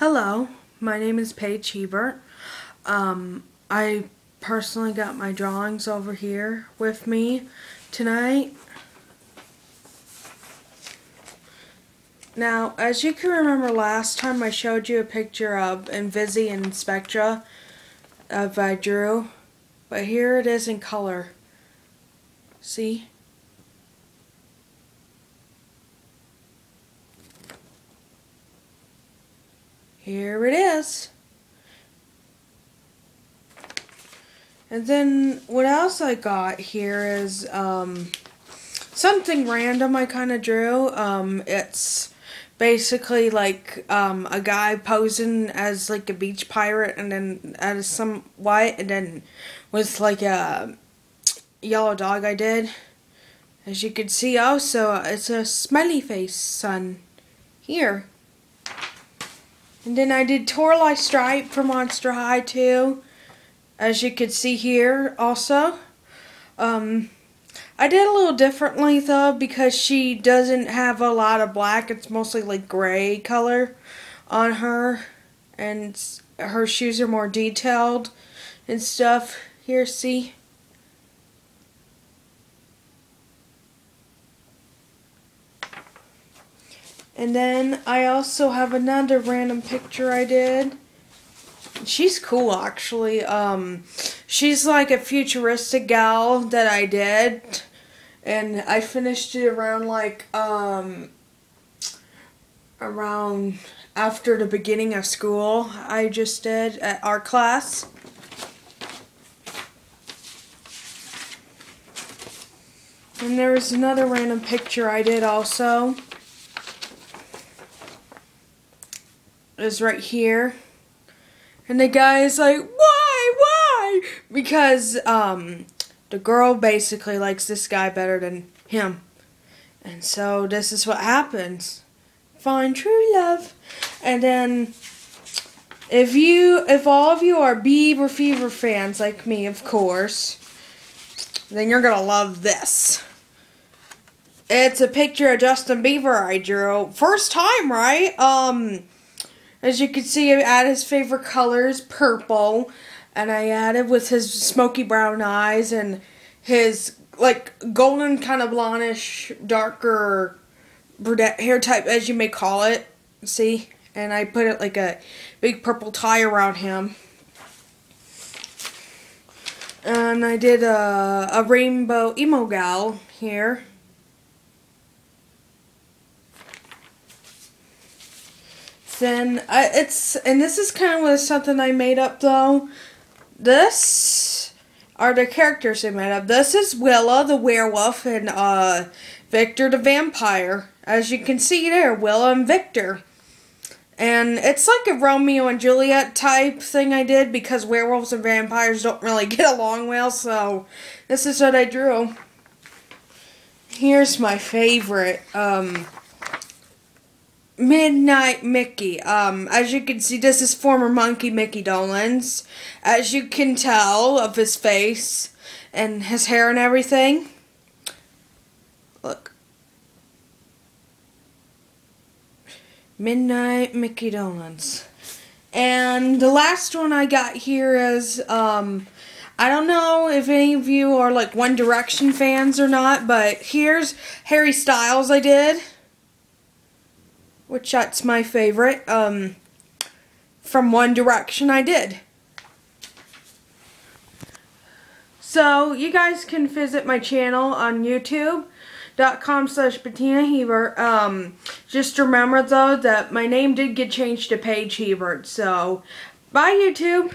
Hello, my name is Paige Hebert. Um, I personally got my drawings over here with me tonight. Now, as you can remember last time I showed you a picture of Invisi and Spectra of I drew, but here it is in color. See? Here it is. And then what else I got here is um, something random I kind of drew. Um, it's basically like um, a guy posing as like a beach pirate and then as some white and then with like a yellow dog I did. As you can see also, it's a smiley face sun here. And then I did Toralei Stripe for Monster High too. As you can see here also. Um, I did a little differently though because she doesn't have a lot of black. It's mostly like gray color on her. And her shoes are more detailed and stuff. Here, see? And then I also have another random picture I did. She's cool actually. Um, she's like a futuristic gal that I did. And I finished it around like um around after the beginning of school I just did at art class. And there was another random picture I did also. Is right here. And the guy is like, why, why? Because um, the girl basically likes this guy better than him. And so this is what happens. Find true love. And then if you, if all of you are Bieber Fever fans like me, of course, then you're going to love this. It's a picture of Justin Bieber I drew. First time, right? Um, as you can see, I added his favorite colors, purple, and I added with his smoky brown eyes and his like golden kind of blondish, darker brunette hair type, as you may call it. See? And I put it like a big purple tie around him. And I did a, a rainbow emo gal here. Then I, it's and this is kind of something I made up though. This are the characters I made up. This is Willa the werewolf and uh, Victor the vampire. As you can see there, Willa and Victor. And it's like a Romeo and Juliet type thing I did because werewolves and vampires don't really get along well, so this is what I drew. Here's my favorite. Um, Midnight Mickey. Um, as you can see, this is former Monkee Mickey Dolenz. As you can tell of his face and his hair and everything. Look. Midnight Mickey Dolenz. And the last one I got here is, um, I don't know if any of you are like One Direction fans or not, but here's Harry Styles I did which that's my favorite, um, from One Direction I did. So, you guys can visit my channel on YouTube.com slash Bettina Hebert. Um, just remember, though, that my name did get changed to Paige Hebert. So, bye, YouTube.